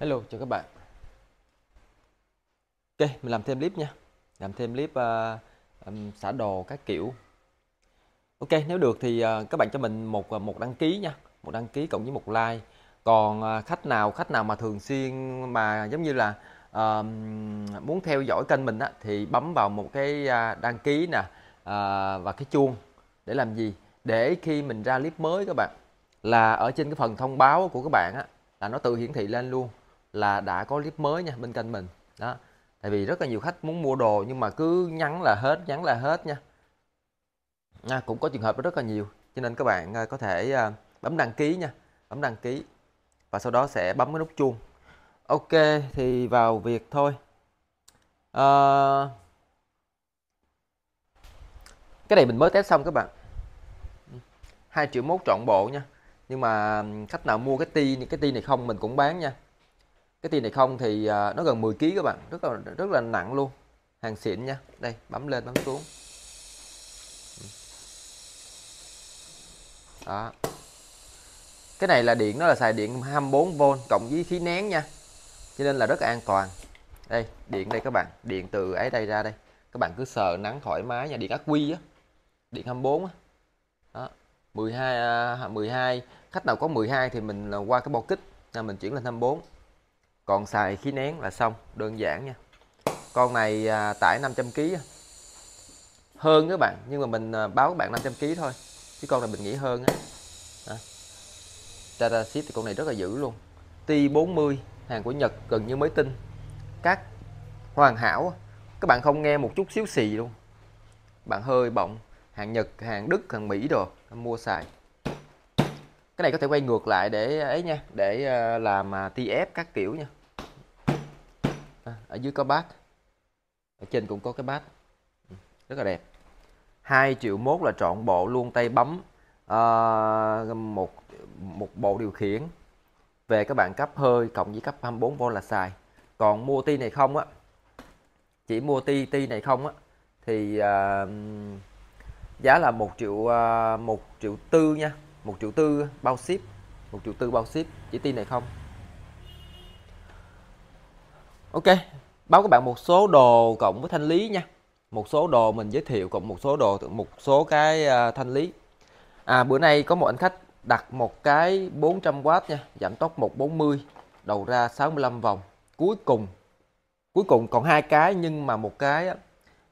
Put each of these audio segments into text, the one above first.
Hello, chào các bạn. Ok, mình làm thêm clip nha. Làm thêm clip uh, um, xả đồ các kiểu. Ok, nếu được thì uh, các bạn cho mình một ờ, một đăng ký nha, một đăng ký cộng với một like. Còn uh, khách nào khách nào mà thường xuyên mà giống như là uh, muốn theo dõi kênh mình á thì bấm vào một cái uh, đăng ký nè uh, và cái chuông để làm gì? Để khi mình ra clip mới các bạn là ở trên cái phần thông báo của các bạn á là nó tự hiển thị lên luôn là đã có clip mới nha bên kênh mình. Đó tại vì rất là nhiều khách muốn mua đồ nhưng mà cứ nhắn là hết nhắn là hết nha. À, cũng có trường hợp rất là nhiều cho nên các bạn à, có thể à, bấm đăng ký nha bấm đăng ký và sau đó sẽ bấm cái nút chuông. Ok thì vào việc thôi. À, cái này mình mới test xong các bạn. 2 triệu mốt trọn bộ nha nhưng mà khách nào mua cái ti cái ti này không mình cũng bán nha cái tiền này không thì à, nó gần 10 kg các bạn. Rất là rất là nặng luôn. Hàng xịn nha. Đây, bấm lên, bấm xuống. Ừ. Đó. Cái này là điện, nó là xài điện 24V cộng với khí nén nha. Cho nên là rất an toàn. Đây, điện đây các bạn. Điện từ ấy đây ra đây. Các bạn cứ sờ nắng thoải mái nha. Điện ắc quy á. Điện 24 á. Đó. 12 12 à, khách nào có 12 thì mình à, qua cái bo kích. Là mình chuyển lên 24 còn xài khí nén là xong đơn giản nha. Con này à, tải 500 kg hơn các bạn nhưng mà mình à, báo các bạn 500 kg thôi chứ con này mình nghĩ hơn á. À. Ship thì con này rất là dữ luôn. T40 hàng của Nhật gần như mới tinh. Các hoàn hảo các bạn không nghe một chút xíu xì luôn. Bạn hơi bọng hàng Nhật hàng Đức hàng Mỹ đồ mua xài. Cái này có thể quay ngược lại để ấy nha để à, làm à, TF các kiểu nha à, ở dưới có bát. Ở trên cũng có cái bát. Ừ, rất là đẹp. 2 triệu mốt là trọn bộ luôn tay bấm. Uh, một một bộ điều khiển. Về các bạn cấp hơi cộng với cấp 24V là xài. Còn mua ti này không á chỉ mua ti ti này không á thì uh, giá là một triệu à, uh, 1 triệu tư nha. Một triệu tư bao ship. Một triệu tư bao ship. Chỉ ti này không ok báo các bạn một số đồ cộng với thanh lý nha. Một số đồ mình giới thiệu cộng một số đồ một số cái à, thanh lý. À bữa nay có một anh khách đặt một cái 400W nha giảm tốc 140 đầu ra 65 vòng. Cuối cùng cuối cùng còn hai cái nhưng mà một cái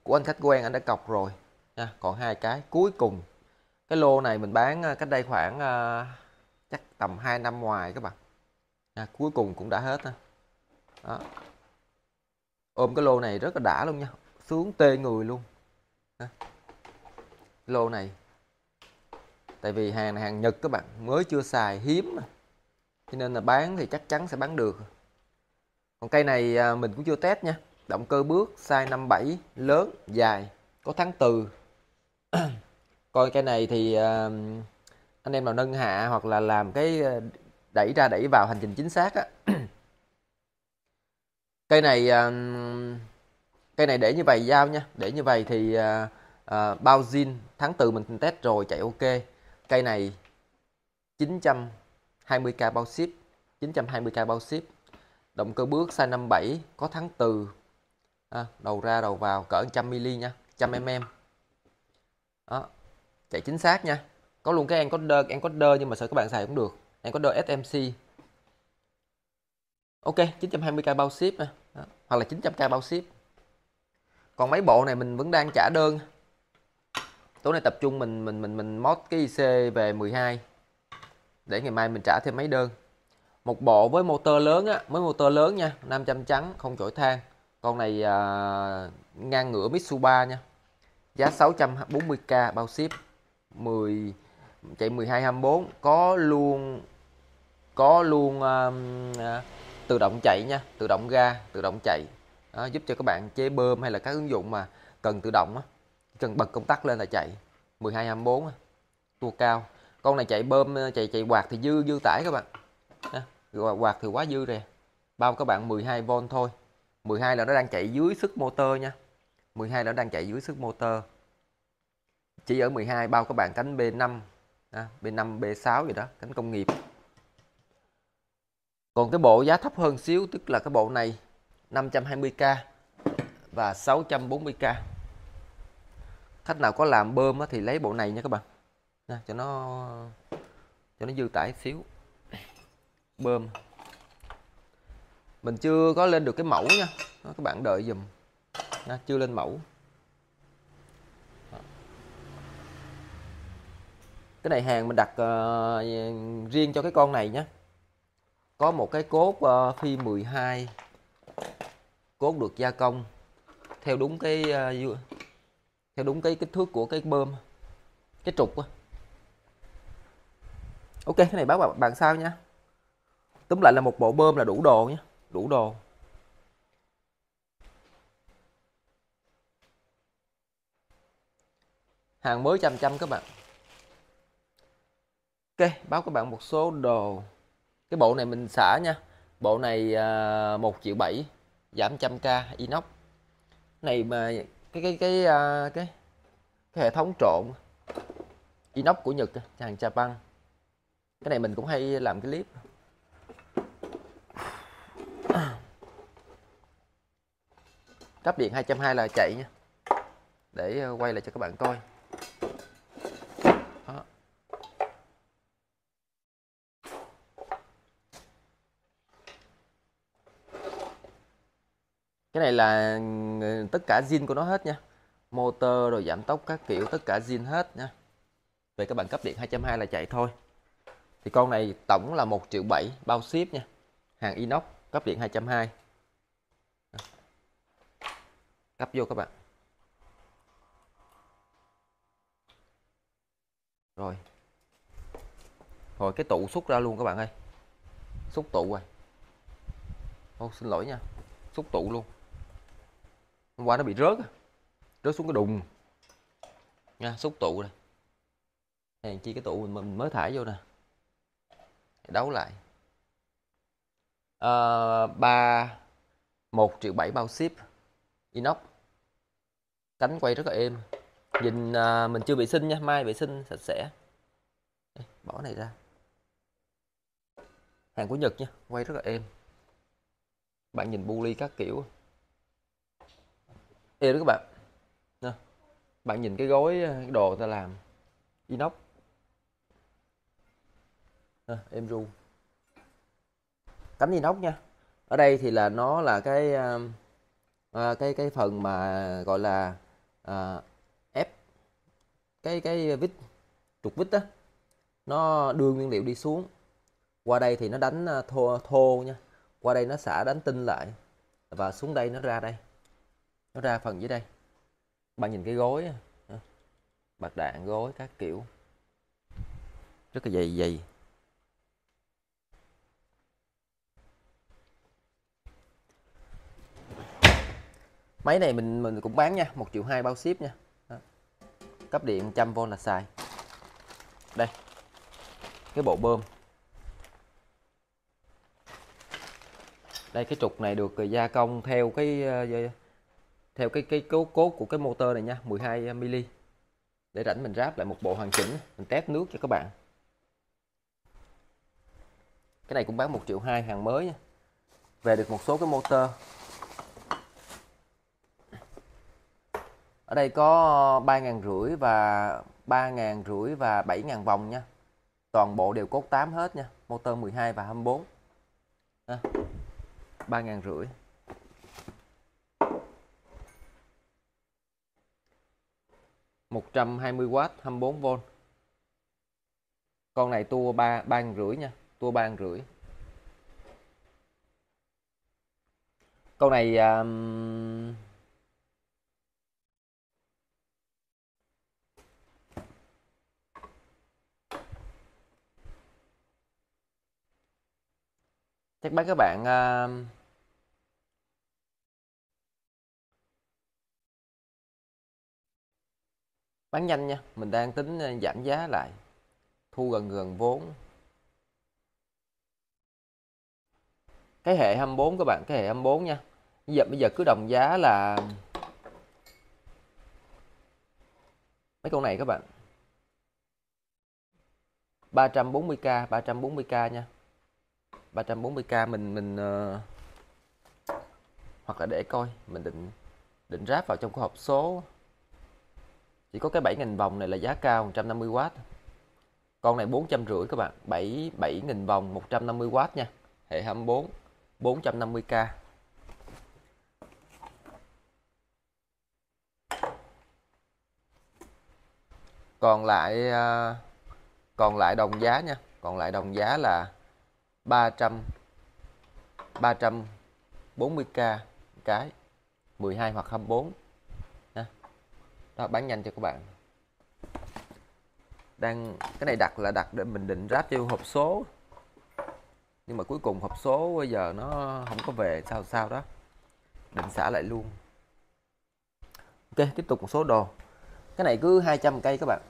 của anh khách quen anh đã cọc rồi nha còn hai cái. Cuối cùng cái lô này mình bán à, cách đây khoảng à, chắc tầm 2 năm ngoài các bạn. À, cuối cùng cũng đã hết đó ôm cái lô này rất là đã luôn nha. Xuống tê người luôn. Lô này. Tại vì hàng này hàng Nhật các bạn, mới chưa xài, hiếm mà. Cho nên là bán thì chắc chắn sẽ bán được. Còn cây này à, mình cũng chưa test nha. Động cơ bước size 57 lớn, dài, có tháng từ. Coi cây này thì à, anh em nào nâng hạ hoặc là làm cái à, đẩy ra đẩy vào hành trình chính xác á. cây này à, cây này để như vậy giao nha. Để như vậy thì uh, uh, bao zin tháng từ mình test rồi chạy ok. Cây này 920k bao ship 920k bao ship. Động cơ bước size 57 có tháng từ à, đầu ra đầu vào cỡ 100 mm nha 100 mm đó chạy chính xác nha. Có luôn cái encoder encoder nhưng mà sợ các bạn xài cũng được. Encoder SMC ok 920k bao ship nè hoặc là 900k bao ship. Còn mấy bộ này mình vẫn đang trả đơn. Tối nay tập trung mình mình mình mình mod cái IC về 12 để ngày mai mình trả thêm mấy đơn. Một bộ với motor lớn á mới motor lớn nha 500 trắng không chổi than. Con này à, ngang ngửa Mitsuba nha. Giá 640k bao ship. 10 chạy 12 24 có luôn có luôn uh, uh, tự động chạy nha tự động ga tự động chạy. Đó, giúp cho các bạn chế bơm hay là các ứng dụng mà cần tự động á cần bật công tắc lên là chạy. 12 24 tua cao. Con này chạy bơm chạy chạy quạt thì dư dư tải các bạn. À, quạt thì quá dư rồi. Bao các bạn 12V thôi. 12 là nó đang chạy dưới sức motor nha. 12 là nó đang chạy dưới sức motor. Chỉ ở 12 bao các bạn cánh B5 à, B5 B6 gì đó cánh công nghiệp còn cái bộ giá thấp hơn xíu tức là cái bộ này 520k và 640k khách nào có làm bơm thì lấy bộ này nha các bạn. Nha, cho nó cho nó dư tải xíu. Bơm. Mình chưa có lên được cái mẫu nha. Các bạn đợi dùm nha, chưa lên mẫu. Cái này hàng mình đặt uh, riêng cho cái con này nhé có một cái cốt uh, phi 12 cốt được gia công theo đúng cái uh, theo đúng cái kích thước của cái bơm cái trục á. Ok cái này báo bạn sao nha? Túm lại là một bộ bơm là đủ đồ nhé đủ đồ. Hàng mới trăm trăm các bạn. Ok báo các bạn một số đồ cái bộ này mình xả nha. Bộ này à, một triệu bảy giảm trăm k inox. Này mà cái cái cái cái, cái cái hệ thống trộn inox của Nhật hàng Japan. Cái này mình cũng hay làm cái clip. Cấp điện 220 là chạy nha. Để à, quay lại cho các bạn coi. Cái này là ừ, tất cả zin của nó hết nha. Motor rồi giảm tốc các kiểu, tất cả zin hết nha. Về các bạn cấp điện 220 là chạy thôi. Thì con này tổng là 1 triệu 7 bao ship nha. Hàng inox, cấp điện 220 cấp vô các bạn. Rồi. Rồi cái tụ xúc ra luôn các bạn ơi. Xúc tụ rồi. Ô, xin lỗi nha. Xúc tụ luôn hôm qua nó bị rớt rớt xuống cái đùng. Nha xúc tụ này hàng chi cái tụ mình, mình mới thải vô nè. Đấu lại. Ờ, ba một triệu bảy bao ship inox. Cánh quay rất là êm. Nhìn à, mình chưa vệ sinh nha mai vệ sinh sạch sẽ. Đây, bỏ này ra. Hàng của Nhật nha quay rất là êm. Bạn nhìn bu ly các kiểu êm đó các bạn. Nè. bạn nhìn cái gối ờ, cái đồ ta làm. Inox. Nè, em ru. Cánh inox nha. Ở đây thì là nó là cái à, cái cái phần mà gọi là à, ép cái cái vít trục vít đó nó đưa nguyên liệu đi xuống. Qua đây thì nó đánh thô thô nha. Qua đây nó xả đánh tinh lại. Và xuống đây nó ra đây nó ra phần dưới đây. Bạn nhìn cái gối bạc đạn gối các kiểu. Rất là dày dày. Máy này mình mình cũng bán nha một triệu hai bao ship nha. Đó. cấp điện 100V là xài. Đây cái bộ bơm. Đây cái trục này được gia công theo cái ờ, theo cái cái cấu cốt của cái motor này nha 12 mm để rảnh mình ráp lại một bộ hoàn chỉnh, mình test nước cho các bạn. Cái này cũng bán một triệu hai hàng mới nha. Về được một số cái motor. Ở đây có ba ngàn rưỡi và ba ngàn rưỡi và bảy ngàn vòng nha. Toàn bộ đều cốt 8 hết nha, motor 12 và 24 ba ngàn rưỡi. Một trăm hai mươi w 24 v con này tua ba ba rưỡi nha tua ba rưỡi. Con này um, chắc bán các bạn uh, bán nhanh nha mình đang tính ờ, giảm giá lại thu gần gần vốn. Cái hệ 24 các bạn cái hệ 24 nha. Bây giờ bây giờ cứ đồng giá là mấy con này các bạn? 340k 340k nha. 340k mình mình uh, hoặc là để coi mình định định ráp vào trong cái hộp số chỉ có cái 7.000 vòng này là giá cao 150W con này 450 các bạn 7 7.000 vòng 150W nha. Hệ 24 450k còn lại à, còn lại đồng giá nha. Còn lại đồng giá là 300 340k cái 12 hoặc 24 đó, bán nhanh cho các bạn. Đang, cái này đặt là đặt để mình định ráp cho hộp số. Nhưng mà cuối cùng hộp số bây giờ nó không có về, sao sao đó. Định xả lại luôn. Ok, tiếp tục một số đồ. Cái này cứ 200 cây các bạn.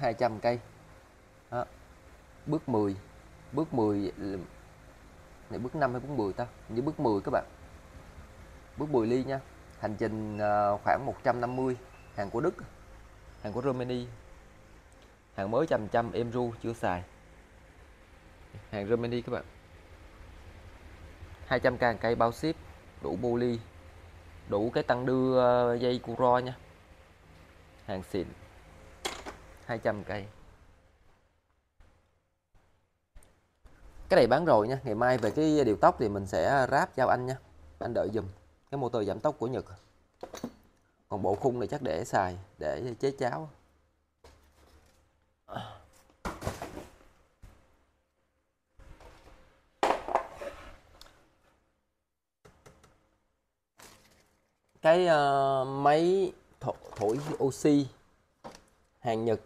200 cây. Đó. bước 10 bước 10 này bước 5 hay bước 10 ta? Như bước 10 các bạn. Bước 10 ly nha. Hành trình ờ, khoảng 150 trăm hàng của Đức, hàng của Romania hàng mới trăm trăm em ru, chưa xài. Hàng Romania các bạn. 200 k cây bao ship, đủ poly đủ cái tăng đưa ờ, dây dây curo nha. Hàng xịn 200 cây. Cái này bán rồi nha, ngày mai về cái điều tốc thì mình sẽ ráp giao anh nha. Anh đợi dùm cái motor giảm tốc của Nhật còn bộ khung này chắc để xài để chế cháo. Cái uh, máy thổi, thổi oxy hàng Nhật.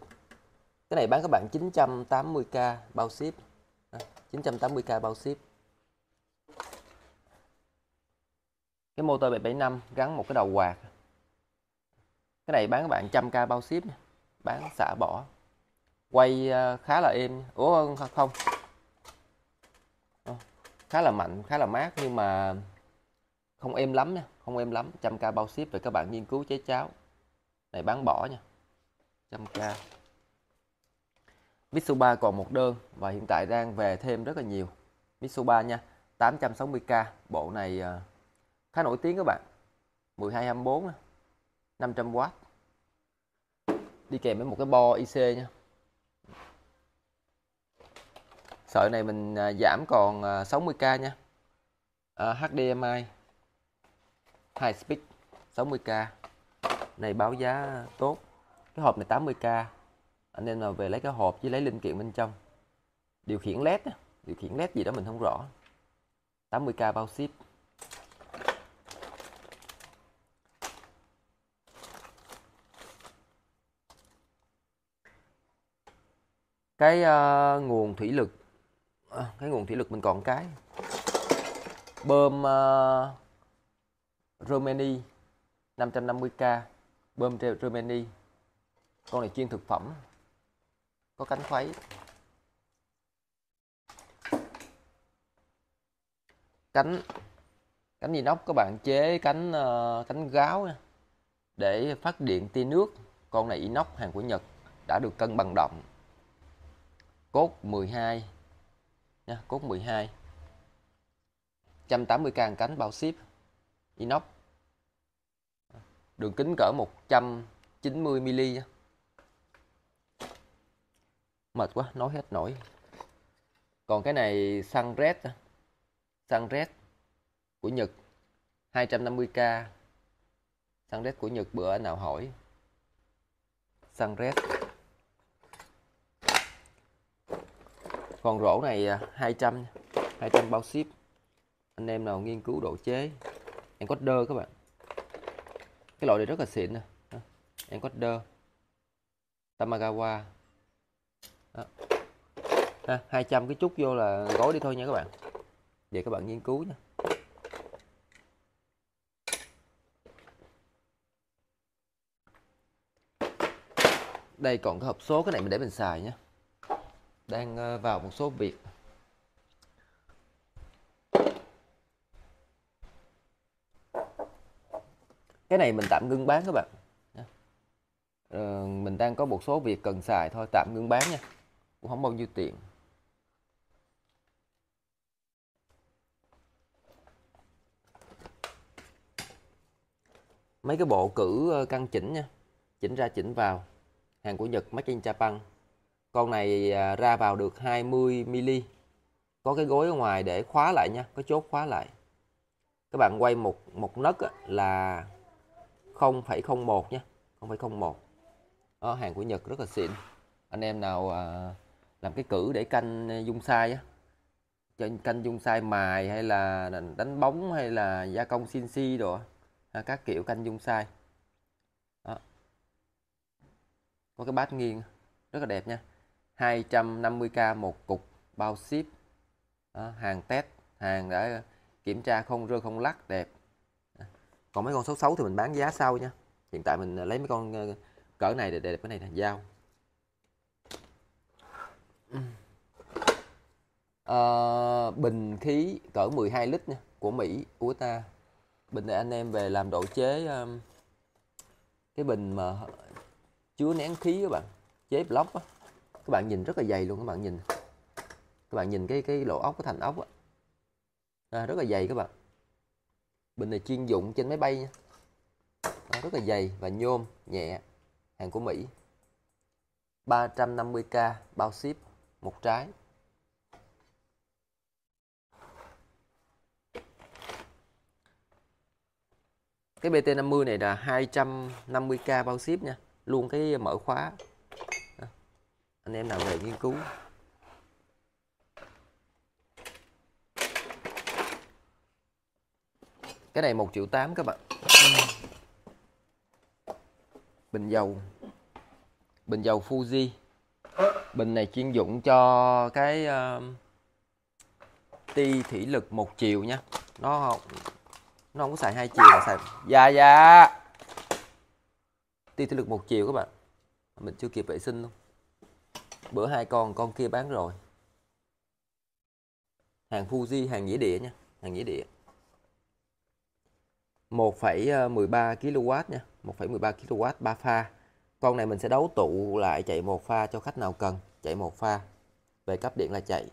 Cái này bán các bạn 980k bao ship. À, 980k bao ship. Cái motor 775 gắn một cái đầu quạt cái này bán các bạn 100k bao ship bán xả bỏ. Quay ờ, khá là êm ủa, không ờ, khá là mạnh, khá là mát nhưng mà không êm lắm nha. Không êm lắm. 100k bao ship về các bạn nghiên cứu chế cháo. Này, bán bỏ nha. 100k Mitsuba còn một đơn và hiện tại đang về thêm rất là nhiều. Mitsuba nha 860k bộ này ờ, khá nổi tiếng các bạn. 1224 500W đi kèm với một cái bo IC nha. Sợi này mình à, giảm còn à, 60k nha. À, HDMI high speed 60k này báo giá tốt. Cái hộp này 80k anh em nào về lấy cái hộp với lấy linh kiện bên trong. Điều khiển led điều khiển led gì đó mình không rõ. 80k bao ship. Cái uh, nguồn thủy lực. À, cái nguồn thủy lực mình còn cái. Bơm uh, Romani 550k bơm Romani. Con này chuyên thực phẩm. Có cánh khuấy. Cánh cánh inox các bạn chế cánh uh, cánh gáo để phát điện tia nước. Con này inox hàng của Nhật đã được cân bằng động cốt 12 nha, cốt 12 180k cánh bao ship, inox. Đường kính cỡ 190 mm nha. Mệt quá, nói hết nổi. Còn cái này xăng red xăng red của Nhật 250k xăng red của Nhật, bữa nào hỏi. Xăng red. Còn rổ này à, 200 200 bao ship. Anh em nào nghiên cứu độ chế encoder các bạn. Cái loại này rất là xịn nè encoder Tamagawa. Đó. Ha, 200 cái chút vô là gói đi thôi nha các bạn. Để các bạn nghiên cứu nha. Đây còn cái hộp số cái này mình để mình xài nhé đang ờ, vào một số việc. Cái này mình tạm ngưng bán các bạn. Ờ, mình đang có một số việc cần xài thôi tạm ngưng bán nha. Cũng không bao nhiêu tiền. Mấy cái bộ cử ờ, căn chỉnh nha. Chỉnh ra chỉnh vào. Hàng của Nhật Made trên Japan con này à, ra vào được 20 mm có cái gối ở ngoài để khóa lại nha có chốt khóa lại. Các bạn quay một một nấc là 0,01 nha 0,01 đó hàng của Nhật rất là xịn. Anh em nào à, làm cái cử để canh à, dung sai á canh dung sai mài hay là đánh bóng hay là gia công CNC đồ các kiểu canh dung sai. Đó. có cái bát nghiêng rất là đẹp nha. 250k một cục bao ship. Đó, hàng test hàng đã kiểm tra không rơi không lắc đẹp. Còn mấy con xấu xấu thì mình bán giá sau nha. Hiện tại mình lấy mấy con ờ, cỡ này để đẹp cái này thành dao à, ờ, bình khí cỡ 12 lít nha của Mỹ của ta. Bình này anh em về làm độ chế um, cái bình mà chứa nén khí các bạn chế block á các bạn nhìn rất là dày luôn các bạn nhìn. Các bạn nhìn cái cái lỗ ốc cái thành ốc á. À, rất là dày các bạn. Bình này chuyên dụng trên máy bay nha. À, rất là dày và nhôm nhẹ. Hàng của Mỹ. 350k bao ship một trái. Cái BT50 này là 250k bao ship nha. Luôn cái mở khóa anh em nào về nghiên cứu. Cái này một triệu tám các bạn. Bình dầu. Bình dầu Fuji. Bình này chuyên dụng cho cái uh, ti thủy lực một chiều nha. Nó không nó không có xài hai chiều mà xài dạ dạ. Ti thủy lực một chiều các bạn. Mình chưa kịp vệ sinh luôn bữa hai con con kia bán rồi. Hàng Fuji hàng nghĩa địa nha hàng nghĩa địa. 1,13 ờ, kW nha 1,13 kW 3 pha. Con này mình sẽ đấu tụ lại chạy một pha cho khách nào cần chạy một pha. Về cấp điện là chạy.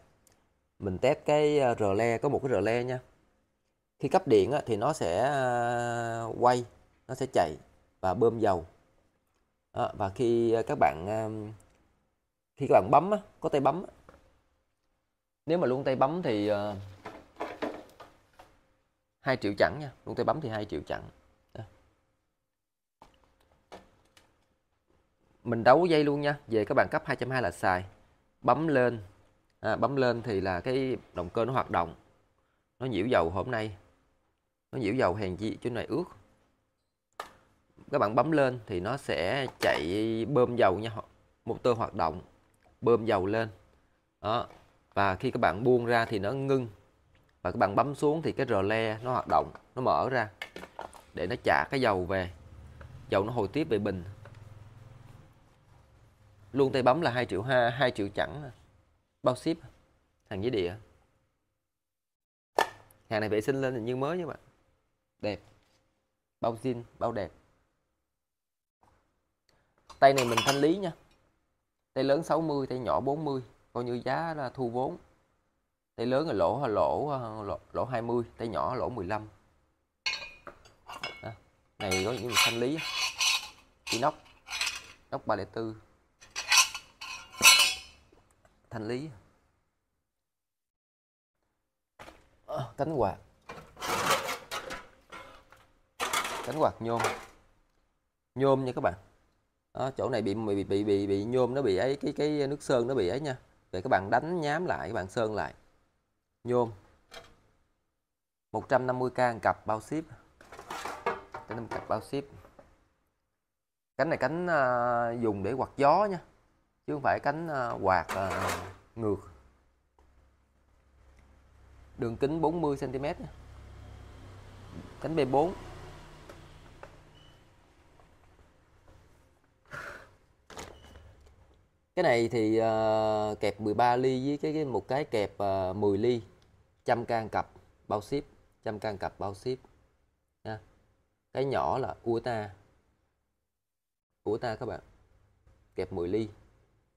Mình test cái ờ, rờ le có một cái rle nha. Khi cấp điện thì nó sẽ ờ, quay nó sẽ chạy và bơm dầu. Và khi các bạn khi các bạn bấm có tay bấm nếu mà luôn tay bấm thì ờ, hai triệu chẳng nha. Luôn tay bấm thì hai triệu chẳng mình đấu dây luôn nha. Về các bạn cấp 220 là xài. Bấm lên. À, bấm lên thì là cái động cơ nó hoạt động. Nó nhiễu dầu hôm nay. Nó nhiễu dầu hèn chi chỗ này ướt. Các bạn bấm lên thì nó sẽ chạy bơm dầu nha. Motor hoạt động bơm dầu lên. Đó. Và khi các bạn buông ra thì nó ngưng. Và các bạn bấm xuống thì cái rờ le nó hoạt động nó mở ra để nó trả cái dầu về. Dầu nó hồi tiếp về bình. Luôn tay bấm là 2 triệu 2, 2 triệu chẳng à. bao ship hàng dưới địa. Hàng này vệ sinh lên như mới các bạn. Đẹp. Bao zin bao đẹp. Tay này mình thanh lý nha tay lớn 60 tay nhỏ 40 coi như giá là thu vốn. Tay lớn là lỗ lỗ lỗ, lỗ 20 tay nhỏ lỗ 15 à, này có những thanh lý chỉ nóc nóc 304 thanh lý. À, cánh quạt. Cánh quạt nhôm. Nhôm nha các bạn đó, chỗ này bị bị bị bị bị nhôm nó bị ấy cái cái nước sơn nó bị ấy nha. Để các bạn đánh nhám lại các bạn sơn lại. Nhôm. 150k cặp bao ship. Cái năm cặp bao ship. Cánh này cánh à, dùng để quạt gió nha chứ không phải cánh à, quạt à, ngược. Đường kính 40 cm cánh B4 cái này thì uh, kẹp 13 ly với cái, cái một cái kẹp ờ, uh, 10 ly trăm can cặp bao ship trăm can cặp bao ship nha. Cái nhỏ là Ueta Ueta các bạn. Kẹp 10 ly.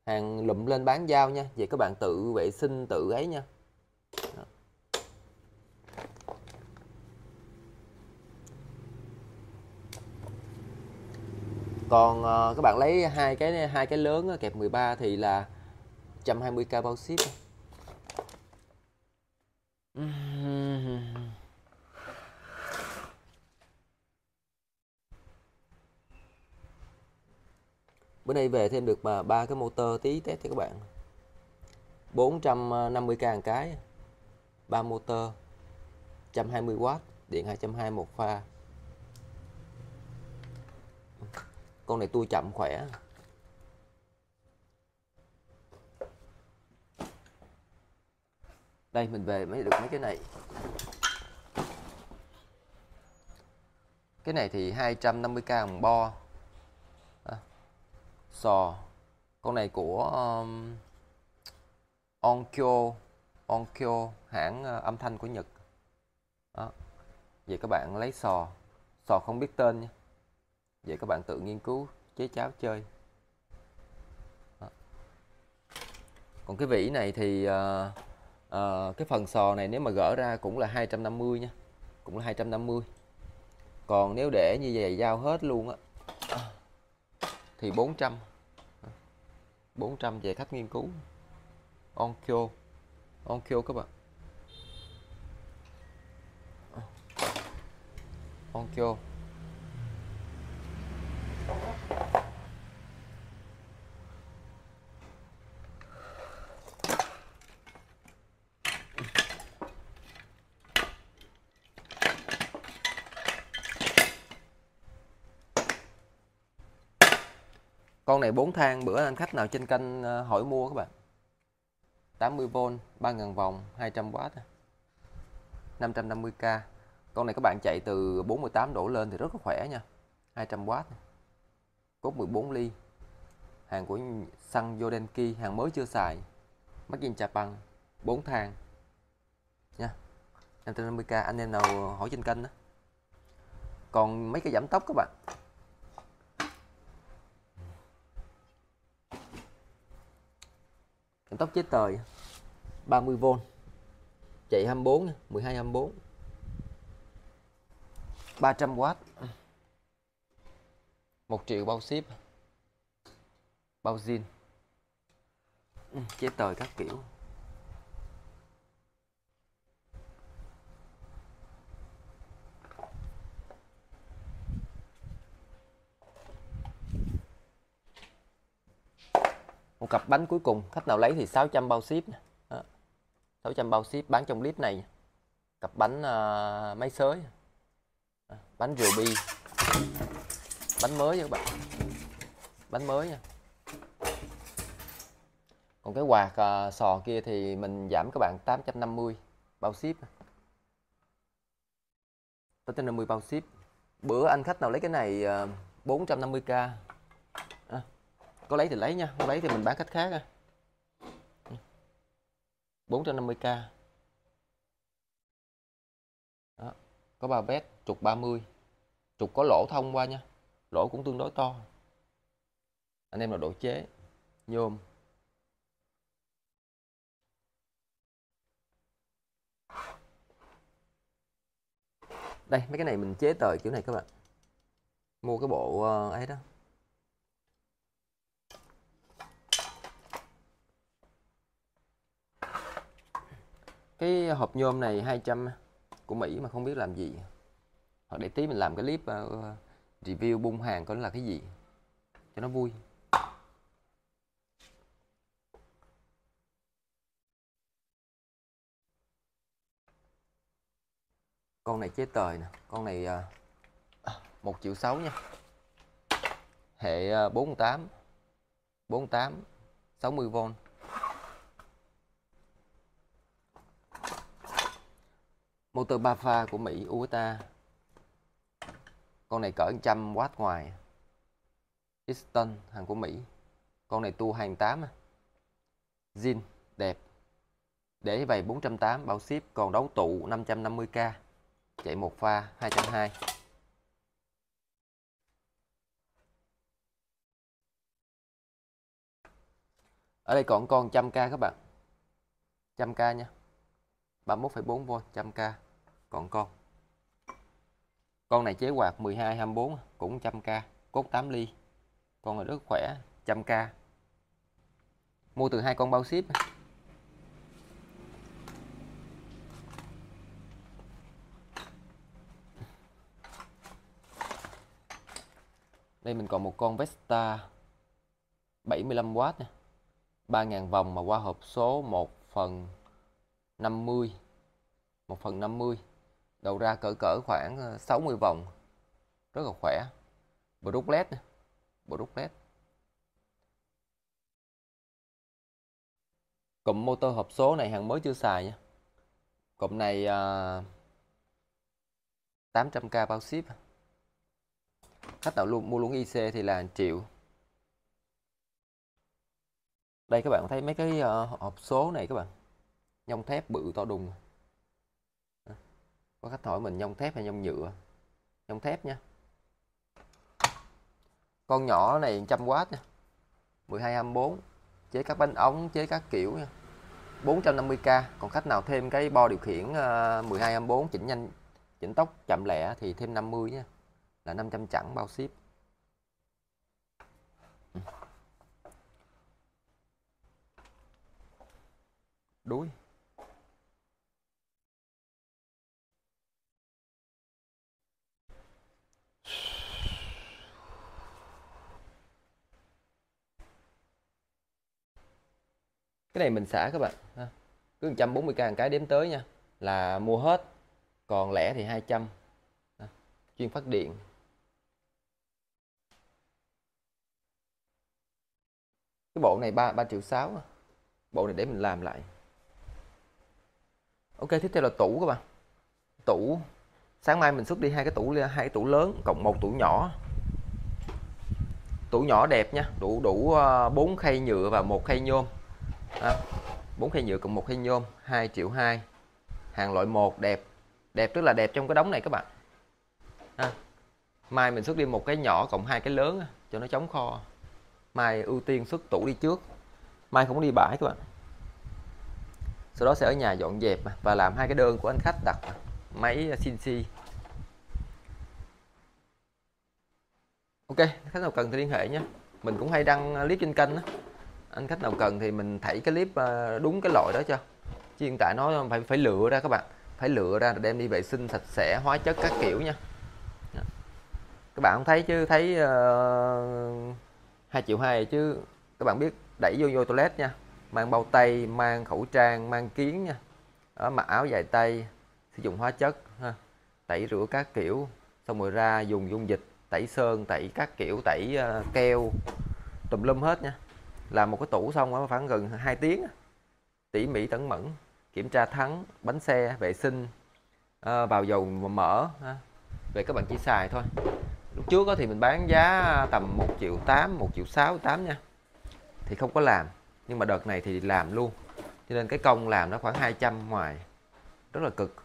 Hàng lụm lên bán giao nha. Vậy các bạn tự vệ sinh tự ấy nha. Đó. Còn uh, các bạn lấy hai cái hai cái lớn kẹp 13 thì là 120k bao ship. Bữa nay về thêm được mà ba cái motor tí test cho các bạn. 450k một cái ba motor 120W điện 220 một pha. Con này tua chậm khỏe. Đây mình về mới được mấy cái này. Cái này thì 250k một bo. À, sò. Con này của um, Onkyo Onkyo hãng uh, âm thanh của Nhật. Đó. vậy các bạn lấy sò. Sò không biết tên nha vậy các bạn tự nghiên cứu chế cháo chơi. Đó. còn cái vỉ này thì uh, uh, cái phần sò này nếu mà gỡ ra cũng là 250 nha. Cũng là 250 còn nếu để như vậy giao hết luôn á thì 400 400 về khách nghiên cứu. Onkyo. Onkyo các bạn. Onkyo. Con này 4 thang, bữa anh khách nào trên kênh ờ, hỏi mua các bạn. 80V 3000 vòng 200W 550k con này các bạn chạy từ 48 đổ lên thì rất là khỏe nha. 200W cốt 14 ly. Hàng của xăng Yodenki, hàng mới chưa xài. Made in Japan 4 thang. Nha 550k anh em nào hỏi trên kênh đó còn mấy cái giảm tốc các bạn. Tốc chế tời 30V chạy 24 12 24 300W 1 triệu bao ship, bao zin. Ừ, chế tời các kiểu. Một cặp bánh cuối cùng khách nào lấy thì 600 bao ship Đó. 600 bao ship bán trong clip này cặp bánh uh, máy xới bánh rượu bi bánh mới nha các bạn. Bánh mới nha. Còn cái quạt uh, sò kia thì mình giảm các bạn 850 bao ship 850 bao ship. Bữa anh khách nào lấy cái này à, uh, 450k có lấy thì lấy nha, không lấy thì mình bán cách khác à. 450k Đó. có 3 vét trục 30 trục có lỗ thông qua nha, lỗ cũng tương đối to. Anh em là độ chế, nhôm. Đây, mấy cái này mình chế tời kiểu này các bạn. Mua cái bộ ờ, ấy đó. Cái hộp nhôm này 200 của Mỹ mà không biết làm gì. Hoặc để tí mình làm cái clip uh, review bung hàng có là cái gì cho nó vui. Con này chế tời nè con này ờ, một triệu sáu nha. Hệ 48 48 60V motor 3 pha của Mỹ Ueta con này cỡ 100W ngoài. Easton hàng của Mỹ. Con này tu 28 à. zin, đẹp. Để vậy 480 bao ship. Còn đấu tụ 550k chạy một pha 220 ở đây còn con 100k các bạn. 100k nha. 31,4V 100k còn con. Con này chế quạt 12 24 cũng 100k cốt 8 ly. Con ở rất khỏe 100k mua từ hai con bao ship. Đây mình còn một con Vesta 75W nè 3.000 vòng mà qua hộp số 1 phần 50 1 phần 50 đầu ra cỡ cỡ khoảng ờ, 60 vòng. Rất là khỏe. Brooklet Brooklet cụm motor hộp số này hàng mới chưa xài nha. Cụm này à, uh, 800k bao ship. Khách nào luôn mua luôn IC thì là 1 triệu. Đây các bạn thấy mấy cái uh, hộp số này các bạn nhông thép bự to đùng. Có khách hỏi mình nhông thép hay nhông nhựa? Nhông thép nha. Con nhỏ này 100W nha. 1224 chế các bánh ống chế các kiểu nha. 450k còn khách nào thêm cái bo điều khiển ờ, uh, 1224 chỉnh nhanh chỉnh tốc chậm lẹ thì thêm 50 nha. Là 500 chẵn bao ship. Ừ. Đuối. Cái này mình xả các bạn ha. cứ 140k một cái đếm tới nha. Là mua hết còn lẻ thì 200 ha. chuyên phát điện. Cái bộ này 3 3 triệu 6 à. bộ này để mình làm lại. Ok tiếp theo là tủ các bạn. Tủ sáng mai mình xuất đi hai cái tủ hai cái tủ lớn cộng một tủ nhỏ. Tủ nhỏ đẹp nha. Đủ đủ ờ, bốn khay nhựa và một khay nhôm bốn khay nhựa cộng một khay nhôm 2 triệu 2 hàng loại 1 đẹp. Đẹp tức là đẹp trong cái đống này các bạn. À, mai mình xuất đi một cái nhỏ cộng hai cái lớn cho nó chống kho. Mai ưu tiên xuất tủ đi trước. Mai không có đi bãi các bạn. Sau đó sẽ ở nhà dọn dẹp và làm hai cái đơn của anh khách đặt máy à, CNC ok khách nào cần thì liên hệ nhé. Mình cũng hay đăng à, clip trên kênh đó anh khách nào cần thì mình thảy cái clip ờ, đúng cái loại đó cho. Chứ hiện tại nó phải phải lựa ra các bạn. Phải lựa ra đem đi vệ sinh sạch sẽ hóa chất các kiểu nha. Các bạn không thấy chứ? Thấy uh, triệu hai chứ? Các bạn biết đẩy vô vô toilet nha. Mang bao tay mang khẩu trang mang kiến nha. Đó, mặc áo dài tay sử dụng hóa chất ha. tẩy rửa các kiểu. Xong rồi ra dùng dung dịch tẩy sơn tẩy các kiểu tẩy uh, keo tùm lum hết nha làm một cái tủ xong khoảng gần 2 tiếng tỉ mỉ tẩn mẫn kiểm tra thắng, bánh xe, vệ sinh ờ, vào dầu mỡ về các bạn chỉ xài thôi. Lúc trước thì mình bán giá tầm 1 triệu 8 1 triệu 6 8 nha. Thì không có làm, nhưng mà đợt này thì làm luôn. Cho nên cái công làm nó khoảng 200 ngoài. Rất là cực.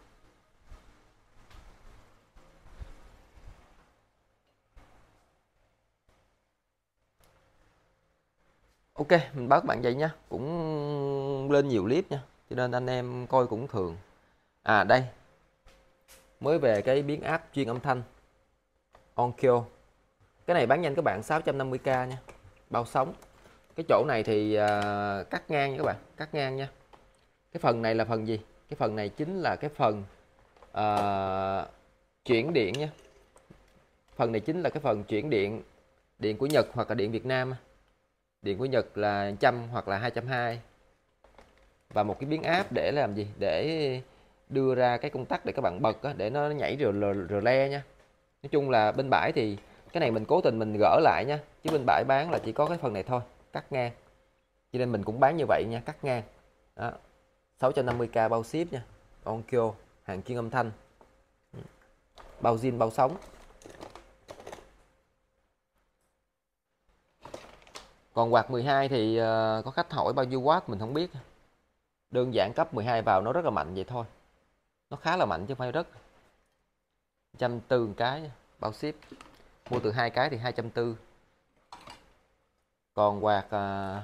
Ok mình báo các bạn vậy nha. Cũng lên nhiều clip nha cho nên anh em coi cũng thường. À đây. Mới về cái biến áp chuyên âm thanh. Onkyo. Cái này bán nhanh các bạn 650k nha. Bao sóng. Cái chỗ này thì uh, cắt ngang nha các bạn cắt ngang nha. Cái phần này là phần gì? Cái phần này chính là cái phần uh, chuyển điện nha. Phần này chính là cái phần chuyển điện điện của Nhật hoặc là điện Việt Nam điện của Nhật là trăm hoặc là 220 và một cái biến áp để làm gì? Để đưa ra cái công tắc để các bạn bật á, để nó nhảy rờ, rờ, rờ le nha. Nói chung là bên bãi thì cái này mình cố tình mình gỡ lại nha chứ bên bãi bán là chỉ có cái phần này thôi cắt ngang. Cho nên mình cũng bán như vậy nha cắt ngang. Đó 650k bao ship nha. Onkyo hàng chuyên âm thanh. Ừ. Bao zin bao sóng. Còn quạt 12 thì ờ, có khách hỏi bao nhiêu watt mình không biết. Đơn giản cấp 12 vào nó rất là mạnh vậy thôi. Nó khá là mạnh chứ không phải rất. Trăm tư cái bao ship. Mua từ hai cái thì hai trăm tư. Còn quạt à,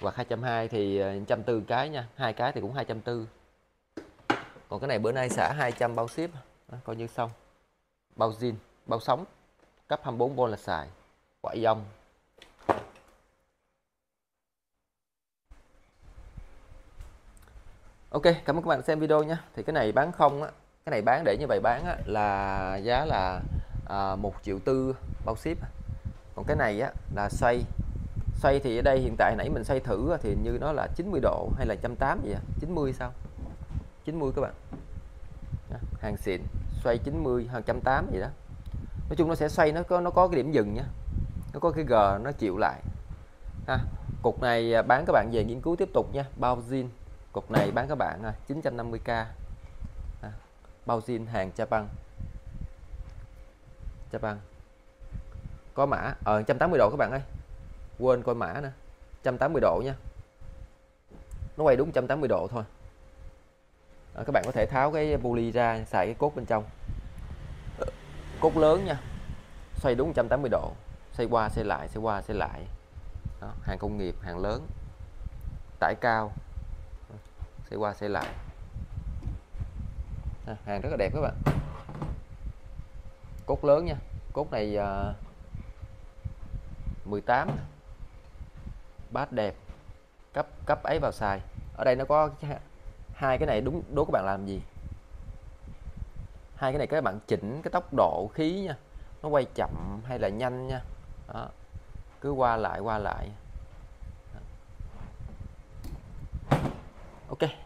quạt 220 thì ờ, trăm tư cái nha. Hai cái thì cũng 240 còn cái này bữa nay xả 200 bao ship. Đó, coi như xong. Bao zin bao sóng. Cấp 24V là xài. Quả dòng. Ok, cảm ơn các bạn xem video nhé. Thì cái này bán không á, cái này bán để như vậy bán á, là giá là à, 1 triệu tư bao ship. À. Còn cái này á là xoay. Xoay thì ở đây hiện tại nãy mình xoay thử thì như nó là 90 độ hay là 180 gì à? 90 sao? 90 các bạn. Hàng xịn, xoay 90 hoặc 180 gì đó. Nói chung nó sẽ xoay nó có nó có cái điểm dừng nhá. Nó có cái G nó chịu lại. Ha. Cục này à, bán các bạn về nghiên cứu tiếp tục nha. Bao zin cục này bán các bạn 950k à, bao zin hàng Japan Japan có mã ở ờ, 180 độ các bạn ơi. Quên coi mã nè 180 độ nha. Nó quay đúng 180 độ thôi. À, các bạn có thể tháo cái pulley ra xài cái cốt bên trong. Cốt lớn nha xoay đúng 180 độ. Xoay qua xoay lại xoay qua xoay lại. Đó, hàng công nghiệp hàng lớn. Tải cao xây qua xây lại. À, hàng rất là đẹp các bạn. Cốt lớn nha. Cốt này à, 18 bát đẹp. Cấp cấp ấy vào xài. Ở đây nó có hai cái này đúng đố các bạn làm gì? Hai cái này các bạn chỉnh cái tốc độ khí nha. Nó quay chậm hay là nhanh nha. Đó. cứ qua lại qua lại. Ok.